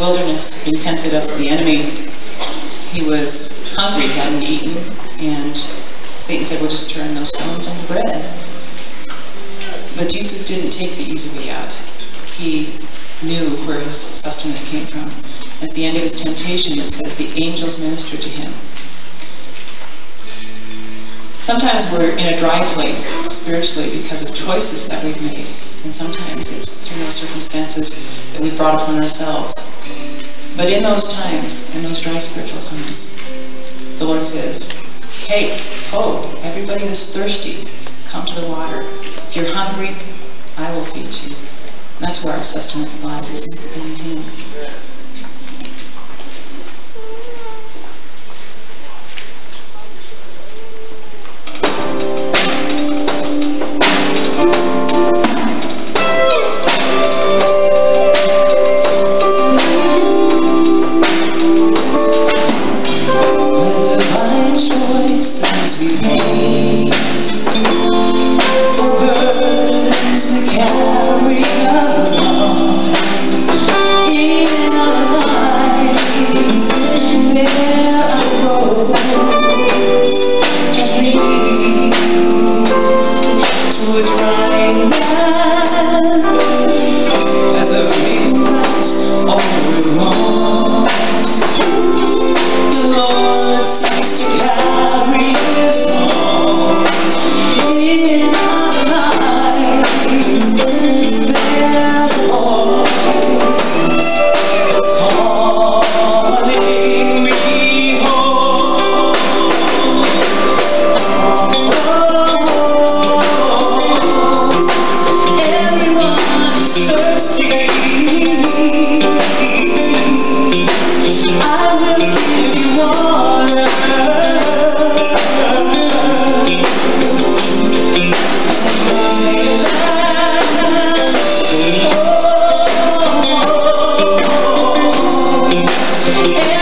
wilderness being tempted of the enemy. He was hungry, hadn't eaten, and Satan said, well, just turn those stones into bread. But Jesus didn't take the easy way out. He knew where his sustenance came from. At the end of his temptation, it says the angels ministered to him. Sometimes we're in a dry place spiritually because of choices that we've made. And sometimes it's through no circumstances we've brought upon ourselves. But in those times, in those dry spiritual times, the Lord says, Hey, ho, everybody that's thirsty, come to the water. If you're hungry, I will feed you. That's where our sustenance lies, is in, Yeah.